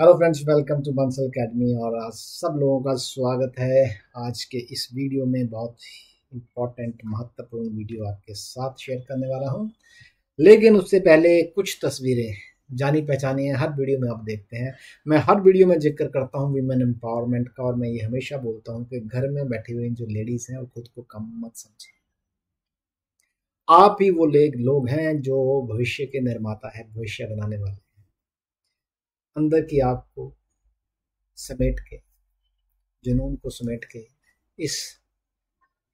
Hello friends welcome to Bansal academy और आज सब लोगों का स्वागत है। आज के इस वीडियो में बहुत इम्पोर्टेंट महत्वपूर्ण वीडियो आपके साथ शेयर करने वाला हूँ। लेकिन उससे पहले कुछ तस्वीरें, जानी पहचानी है, हर वीडियो में आप देखते हैं। मैं हर वीडियो में ज़िक्र करता हूँ वीमेन एम्पावरमेंट का और मैं ये हमेशा बोलता हूँ कि घर में बैठी हुई जो लेडीज़ हैं, वो खुद को कम मत समझें। आप ही वो लोग हैं जो भविष्य के निर्माता है, भविष्य बनाने वाले। अंदर की आग को समेट के, जुनून को समेट के इस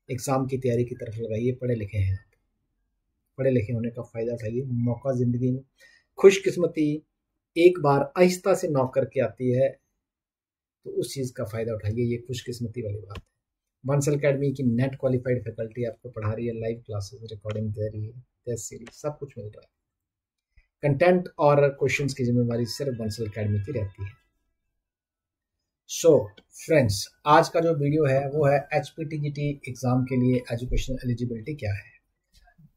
एग्ज़ाम की तैयारी की तरफ़ लगाइए, पढ़े लिखे हैं आप। पढ़े लिखे होने का फ़ायदा उठाइए, मौका ज़िंदगी में। खुशकिस्मती, एक बार आहिस्ता से नौक करके आती है तो उस चीज़ का फ़ायदा उठाइए, ये खुशकिस्मती वाली बात है। बंसल अकेडमी की नेट क्वालिफाइड फैकल्टी आपको पढ़ा रही है, लाइव क्लासेस रिकॉर्डिंग दे रही है टेस्ट सीरीज़ सब कुछ मिल रहा है। कंटेंट और क्वेश्चंस की जिम्मेवारी सिर्फ़ बंसल अकेडमी की रहती है। सो so, फ्रेंड्स आज का जो वीडियो है वो है एच पी एग्ज़ाम के लिए एजुकेशनल एलिजिबिलिटी क्या है?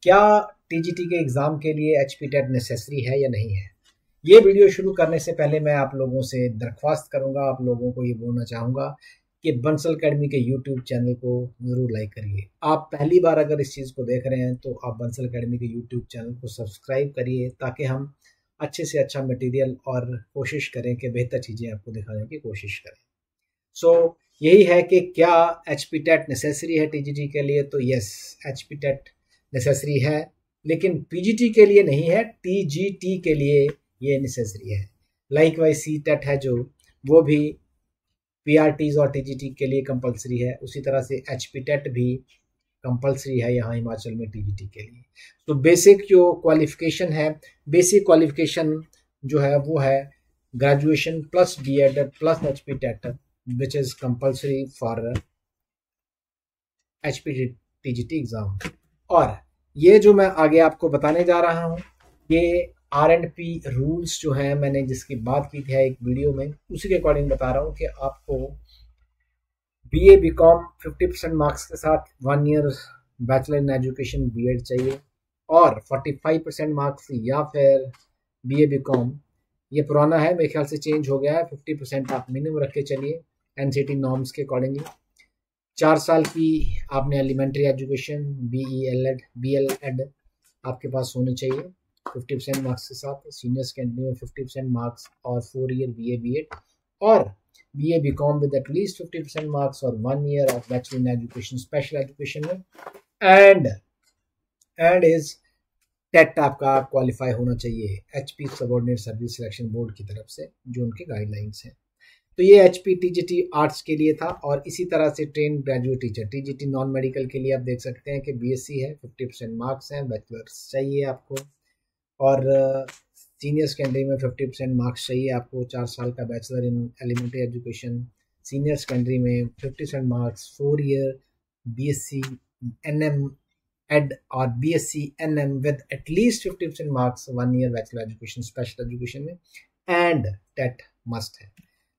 क्या टीजीटी के एग्ज़ाम के लिए एच पी टेट नेसेसरी है या नहीं है? ये वीडियो शुरू करने से पहले मैं आप लोगों से दरख्वास्त करूँगा आप लोगों को ये बोलना चाहूँगा कि बंसल अकेडमी के यूट्यूब चैनल को ज़रूर लाइक करिए। आप पहली बार अगर इस चीज़ को देख रहे हैं तो आप बंसल अकेडमी के यूट्यूब चैनल को सब्सक्राइब करिए ताकि हम अच्छे से अच्छा मटेरियल और कोशिश करें कि बेहतर चीज़ें आपको दिखाने की कोशिश करें। सो so, यही है कि क्या एच पी टेट नेसेसरी है टी जी टी के लिए? तो yes H P TET necessary है लेकिन पी जी टी के लिए नहीं है टी जी टी के लिए ये नेसेसरी है। लाइक वाइज सी टेट है जो वो भी पी और टी के लिए कंपलसरी है। उसी तरह से एच टेट भी कंपलसरी है यहाँ हिमाचल में टीजीटी के लिए। तो बेसिक जो क्वालिफिकेशन है बेसिक क्वालिफिकेशन जो है वो है graduation plus B Ed plus H P TET which is compulsory for H P T G T exam और ये जो मैं आगे आपको बताने जा रहा हूँ, ये आर एंड पी रूल्स जो हैं, मैंने जिसकी बात की थी एक वीडियो में, उसी के अकॉर्डिंग बता रहा हूँ कि आपको B A B com fifty percent marks के साथ one year bachelor in education B Ed चाहिए और फोर्टी फाइव परसेंट मार्क्स या फिर बी ए बी कॉम ये पुराना है, मेरे ख्याल से चेंज हो गया है फिफ्टी परसेंट आप मिनिमम रख के चलिए एन सी टी नॉर्म्स के अकॉर्डिंगली चार साल की आपने elementary education B E L Ed B L Ed आपके पास होनी चाहिए। फिफ्टी परसेंट मार्क्स के साथ सीनियर सेकेंडरी में फिफ्टी परसेंट मार्क्स और four year B A B Ed और B A B com with at least fifty percent marks और one year of bachelor in education special education में. And and is TET आपका qualify होना चाहिए H P subordinate service selection board की तरफ़ से, जो उनके गाइडलाइंस हैं। तो ये H P T G T arts के लिए था और इसी तरह से train graduate teacher T G T non medical के लिए आप देख सकते हैं कि बी एस सी है फिफ्टी परसेंट मार्क्स हैं बैचलर्स चाहिए आपको। और सीनियर सेकेंडरी में फिफ्टी परसेंट मार्क्स चाहिए आपको चार साल का bachelor in elementary education senior secondary में fifty percent marks four year B S C N M Ed और B S C N M with at least fifty percent marks one year bachelor education special education में and TET must है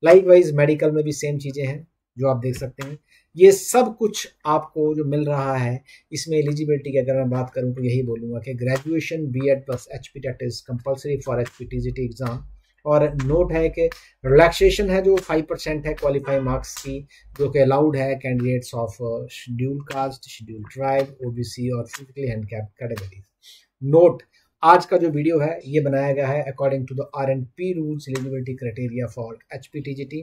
likewise medical में भी same चीज़ें हैं। जो आप देख सकते हैं। ये सब कुछ आपको जो मिल रहा है, इसमें एलिजिबिलिटी की अगर मैं बात करूँ तो यही बोलूँगा कि graduation B Ed plus H P TET is compulsory for H P exam और नोट है कि रिलैक्सेशन है जो फाइव परसेंट है क्वालिफाई मार्क्स की, जो कि अलाउड है candidates of schedule caste schedule tribe OBC और फिजिकली हैंडकैप कैटेगरीज नोट आज का जो वीडियो है, ये बनाया गया है according to the R and P rules eligibility criteria for H P T G T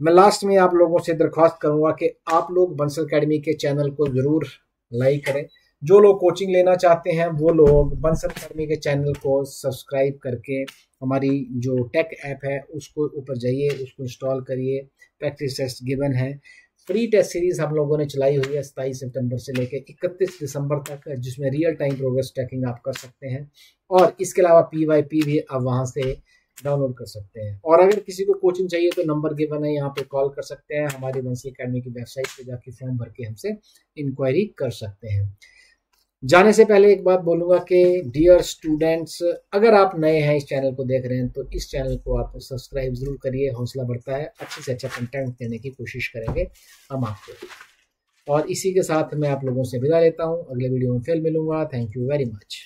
मैं लास्ट में आप लोगों से दरख्वास्त करूँगा कि आप लोग बंसल अकेडमी के चैनल को ज़रूर लाइक करें। जो लोग कोचिंग लेना चाहते हैं, वो लोग बंसल अकेडमी के चैनल को सब्सक्राइब करके हमारी जो टेक ऐप है, उसको ऊपर जाइए, उसको इंस्टॉल करिए। प्रैक्टिस टेस्ट गिवन है। फ्री टेस्ट सीरीज़ हम लोगों ने चलाई हुई है सताईस सितंबर से लेकर इकतीस दिसंबर तक, जिसमें रियल टाइम प्रोग्रेस ट्रैकिंग आप कर सकते हैं। और इसके अलावा पी वाई पी भी आप वहाँ से डाउनलोड कर सकते हैं। और अगर किसी को कोचिंग चाहिए तो नंबर गिवन है, यहाँ पे कॉल कर सकते हैं। हमारी बंसी अकेडमी की वेबसाइट पे जाके फॉर्म भर के हमसे इंक्वायरी कर सकते हैं। जाने से पहले एक बात बोलूँगा कि डियर स्टूडेंट्स अगर आप नए हैं इस चैनल को देख रहे हैं तो इस चैनल को आप सब्सक्राइब ज़रूर करिए। हौसला बढ़ता है। अच्छे से अच्छा कंटेंट देने की कोशिश करेंगे हम आपको। और इसी के साथ मैं आप लोगों से विदा लेता हूँ। अगले वीडियो में फिर मिलूँगा। Thank you very much